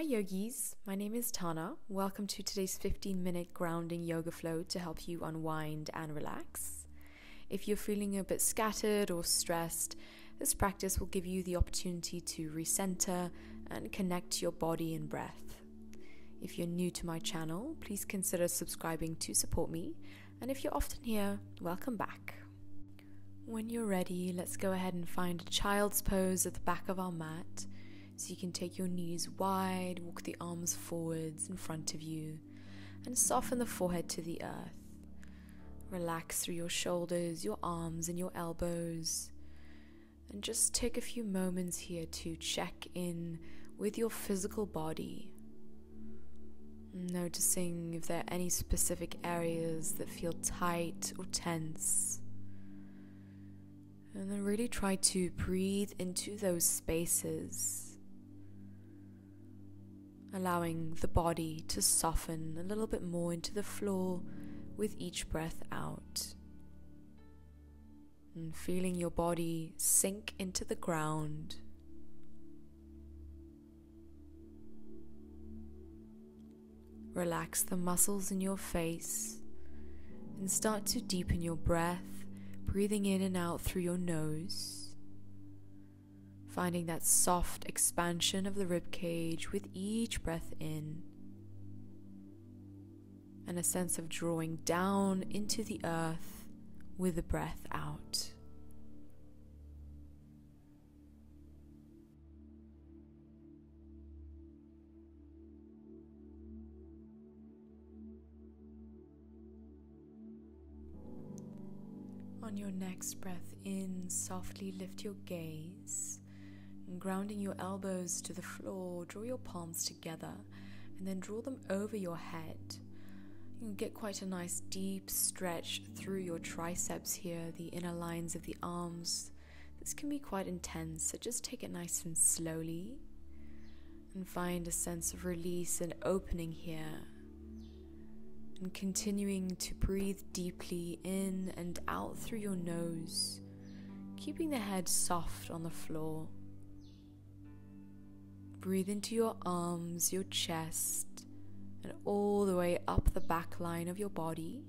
Hi, yogis. My name is Tana. Welcome to today's 15 minute grounding yoga flow to help you unwind and relax. If you're feeling a bit scattered or stressed, this practice will give you the opportunity to recenter and connect your body and breath. If you're new to my channel, please consider subscribing to support me. And if you're often here, welcome back. When you're ready, let's go ahead and find a child's pose at the back of our mat so you can take your knees wide, walk the arms forwards in front of you, and soften the forehead to the earth. Relax through your shoulders, your arms, and your elbows. And just take a few moments here to check in with your physical body. Noticing if there are any specific areas that feel tight or tense. And then really try to breathe into those spaces allowing the body to soften a little bit more into the floor with each breath out. And feeling your body sink into the ground. Relax the muscles in your face and start to deepen your breath, breathing in and out through your nose finding that soft expansion of the rib cage with each breath in, and a sense of drawing down into the earth with the breath out. On your next breath in, softly lift your gaze grounding your elbows to the floor, draw your palms together and then draw them over your head. You can get quite a nice deep stretch through your triceps here, the inner lines of the arms. This can be quite intense, so just take it nice and slowly and find a sense of release and opening here. And continuing to breathe deeply in and out through your nose, keeping the head soft on the floor. Breathe into your arms, your chest, and all the way up the back line of your body.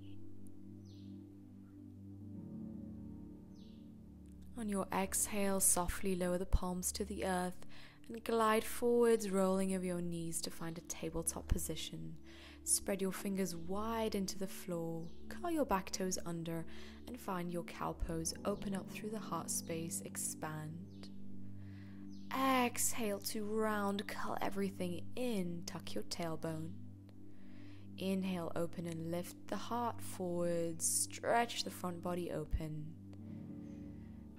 On your exhale, softly lower the palms to the earth and glide forwards, rolling over your knees to find a tabletop position. Spread your fingers wide into the floor, curl your back toes under, and find your cow pose. Open up through the heart space, expand. Exhale to round, curl everything in, tuck your tailbone. Inhale, open and lift the heart forward, stretch the front body open.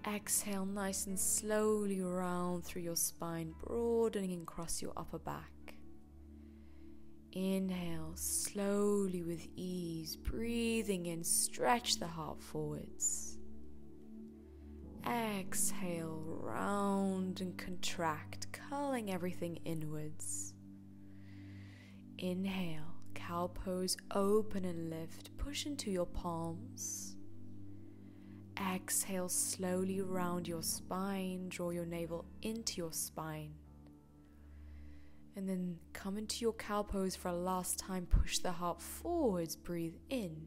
Exhale, nice and slowly round through your spine, broadening across your upper back. Inhale, slowly with ease, breathing in, stretch the heart forwards. Exhale, round and contract, curling everything inwards. Inhale, cow pose, open and lift, push into your palms. Exhale, slowly round your spine, draw your navel into your spine. And then come into your cow pose for a last time, push the heart forwards, breathe in.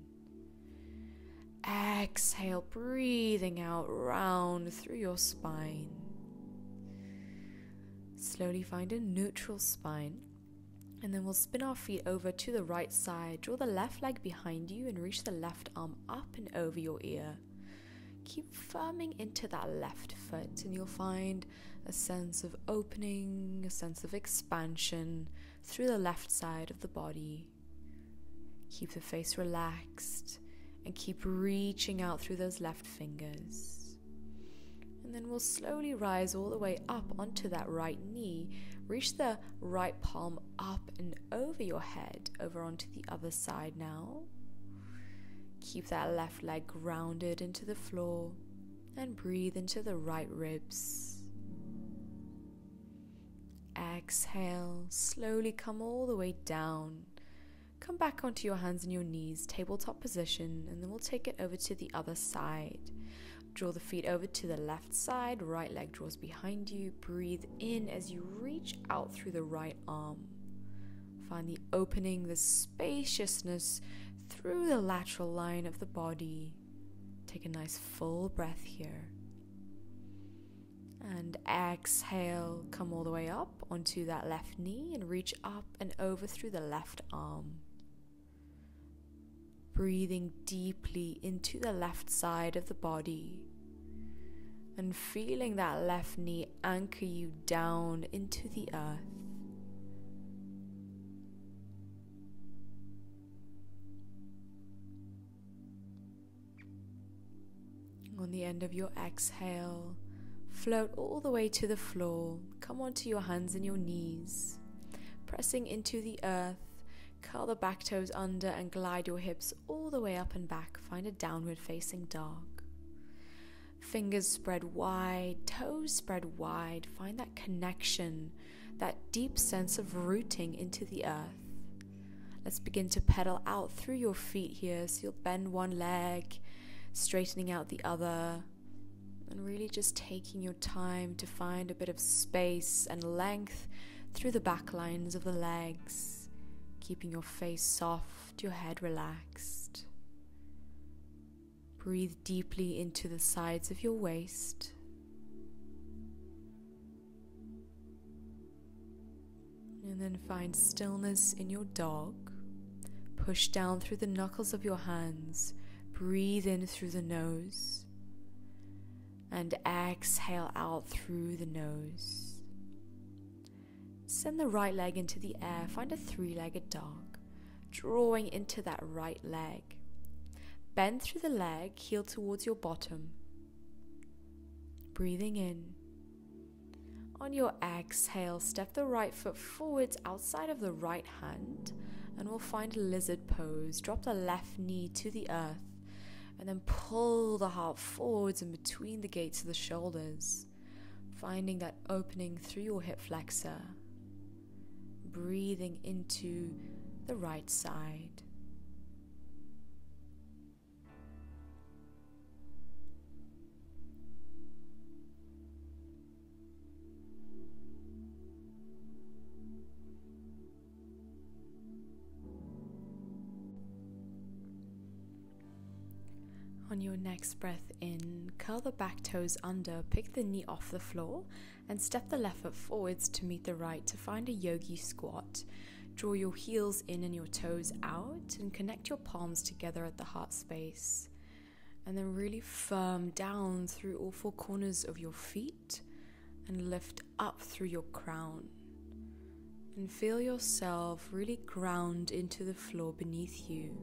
Exhale, breathing out round through your spine. Slowly find a neutral spine. And then we'll spin our feet over to the right side. Draw the left leg behind you and reach the left arm up and over your ear. Keep firming into that left foot, and you'll find a sense of opening, a sense of expansion through the left side of the body. Keep the face relaxed and keep reaching out through those left fingers. And then we'll slowly rise all the way up onto that right knee. Reach the right palm up and over your head, over onto the other side now. Keep that left leg grounded into the floor and breathe into the right ribs. Exhale, slowly come all the way down Come back onto your hands and your knees, tabletop position, and then we'll take it over to the other side. Draw the feet over to the left side, right leg draws behind you. Breathe in as you reach out through the right arm. Find the opening, the spaciousness through the lateral line of the body. Take a nice full breath here. And exhale, come all the way up onto that left knee and reach up and over through the left arm. Breathing deeply into the left side of the body and feeling that left knee anchor you down into the earth. On the end of your exhale, float all the way to the floor. Come onto your hands and your knees, pressing into the earth. Curl the back toes under and glide your hips all the way up and back. Find a downward facing dog. Fingers spread wide, toes spread wide. Find that connection, that deep sense of rooting into the earth. Let's begin to pedal out through your feet here. So you'll bend one leg, straightening out the other, and really just taking your time to find a bit of space and length through the back lines of the legs, keeping your face soft, your head relaxed. Breathe deeply into the sides of your waist. And then find stillness in your dog. Push down through the knuckles of your hands Breathe in through the nose and exhale out through the nose. Send the right leg into the air. Find a three legged dog, drawing into that right leg. Bend through the leg, heel towards your bottom. Breathing in. On your exhale, step the right foot forwards outside of the right hand, and we'll find a lizard pose. Drop the left knee to the earth and then pull the heart forwards and between the gates of the shoulders, finding that opening through your hip flexor, breathing into the right side. On your next breath in, curl the back toes under, pick the knee off the floor, and step the left foot forwards to meet the right to find a yogi squat. Draw your heels in and your toes out, and connect your palms together at the heart space. And then really firm down through all four corners of your feet and lift up through your crown. And feel yourself really ground into the floor beneath you.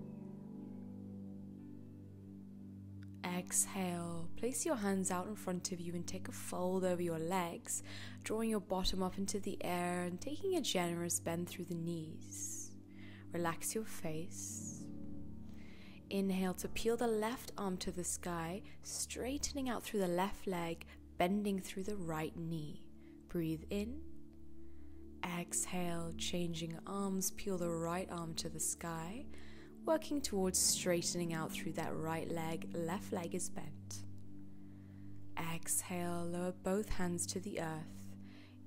Exhale, place your hands out in front of you and take a fold over your legs, drawing your bottom up into the air and taking a generous bend through the knees. Relax your face. Inhale to peel the left arm to the sky, straightening out through the left leg, bending through the right knee. Breathe in. Exhale, changing arms, peel the right arm to the sky working towards straightening out through that right leg, left leg is bent. Exhale, lower both hands to the earth.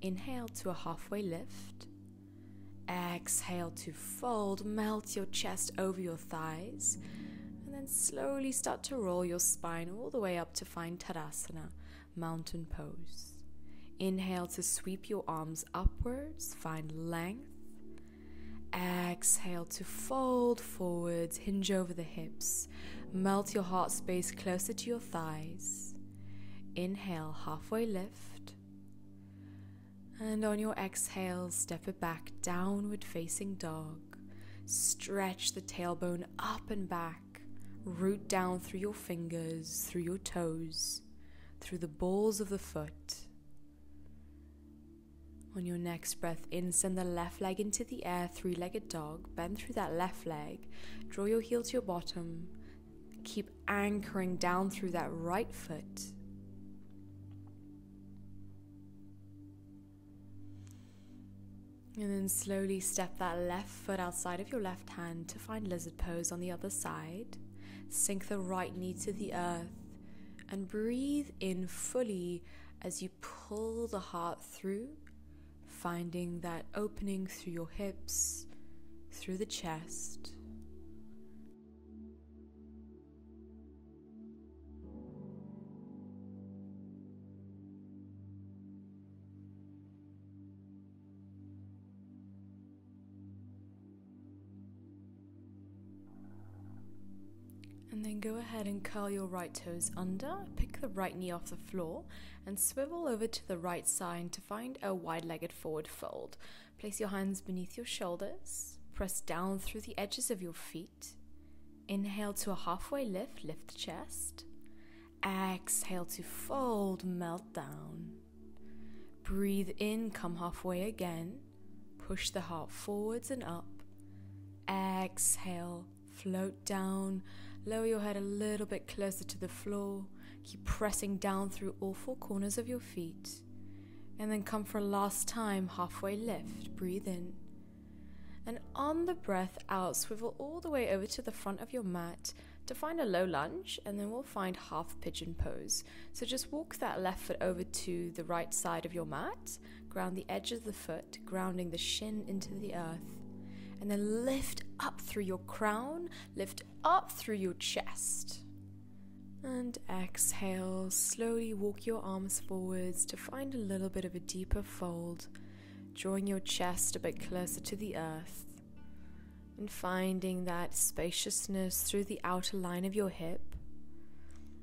Inhale to a halfway lift. Exhale to fold, melt your chest over your thighs, and then slowly start to roll your spine all the way up to find Tadasana, mountain pose. Inhale to sweep your arms upwards, find length. Exhale to fold forwards, hinge over the hips. Melt your heart space closer to your thighs. Inhale, halfway lift. And on your exhale, step it back, downward facing dog. Stretch the tailbone up and back. Root down through your fingers, through your toes, through the balls of the foot. On your next breath in, send the left leg into the air, three legged dog. Bend through that left leg. Draw your heel to your bottom. Keep anchoring down through that right foot. And then slowly step that left foot outside of your left hand to find lizard pose on the other side. Sink the right knee to the earth and breathe in fully as you pull the heart through finding that opening through your hips, through the chest. And then go ahead and curl your right toes under, pick the right knee off the floor, and swivel over to the right side to find a wide legged forward fold. Place your hands beneath your shoulders, press down through the edges of your feet. Inhale to a halfway lift, lift the chest. Exhale to fold, melt down. Breathe in, come halfway again. Push the heart forwards and up. Exhale, float down Lower your head a little bit closer to the floor. Keep pressing down through all four corners of your feet. And then come for a last time, halfway lift. Breathe in. And on the breath out, swivel all the way over to the front of your mat to find a low lunge, and then we'll find half pigeon pose. So just walk that left foot over to the right side of your mat, ground the edge of the foot, grounding the shin into the earth and then lift up through your crown, lift up through your chest. And exhale, slowly walk your arms forwards to find a little bit of a deeper fold, drawing your chest a bit closer to the earth, and finding that spaciousness through the outer line of your hip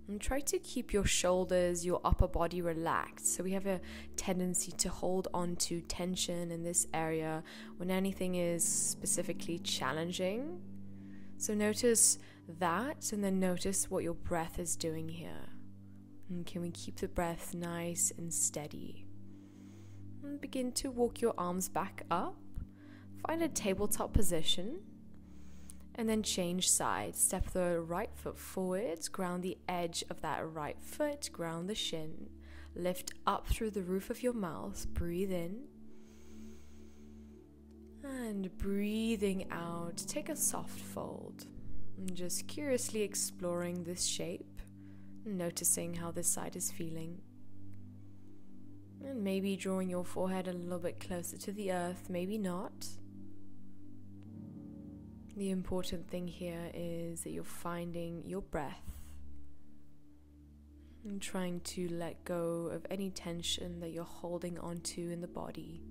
and try to keep your shoulders, your upper body relaxed. So we have a tendency to hold on to tension in this area when anything is specifically challenging. So notice that and then notice what your breath is doing here. And can we keep the breath nice and steady? And begin to walk your arms back up. Find a tabletop position and then change sides. Step the right foot forwards, ground the edge of that right foot, ground the shin. Lift up through the roof of your mouth, breathe in. And breathing out, take a soft fold. And just curiously exploring this shape, noticing how this side is feeling. And maybe drawing your forehead a little bit closer to the earth, maybe not. The important thing here is that you're finding your breath and trying to let go of any tension that you're holding onto in the body.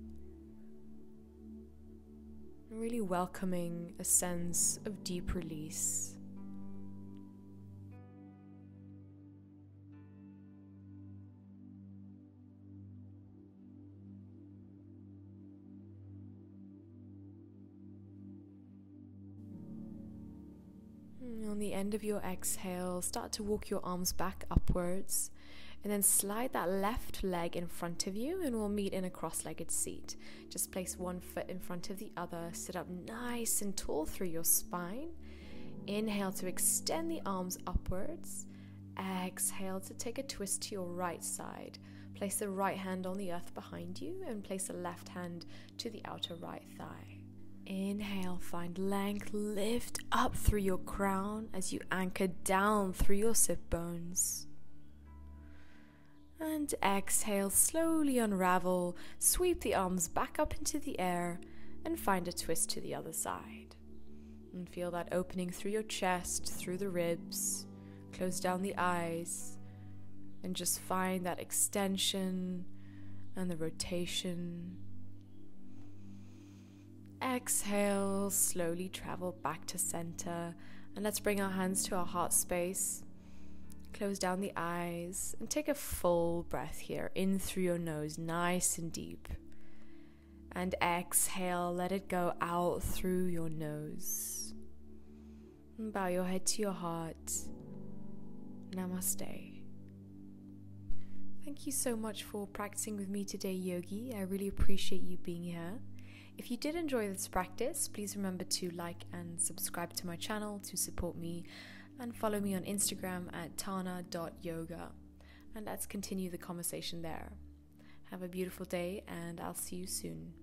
Really welcoming a sense of deep release. Mm, on the end of your exhale, start to walk your arms back upwards and then slide that left leg in front of you and we'll meet in a cross legged seat. Just place one foot in front of the other, sit up nice and tall through your spine. Inhale to extend the arms upwards. Exhale to take a twist to your right side. Place the right hand on the earth behind you and place the left hand to the outer right thigh. Inhale, find length, lift up through your crown as you anchor down through your sit bones. And exhale, slowly unravel, sweep the arms back up into the air, and find a twist to the other side. And feel that opening through your chest, through the ribs. Close down the eyes, and just find that extension and the rotation exhale, slowly travel back to center. And let's bring our hands to our heart space. Close down the eyes and take a full breath here in through your nose, nice and deep. And exhale, let it go out through your nose. And bow your head to your heart. Namaste. Thank you so much for practicing with me today, Yogi. I really appreciate you being here. If you did enjoy this practice, please remember to like and subscribe to my channel to support me and follow me on Instagram at tana.yoga. And let's continue the conversation there. Have a beautiful day, and I'll see you soon.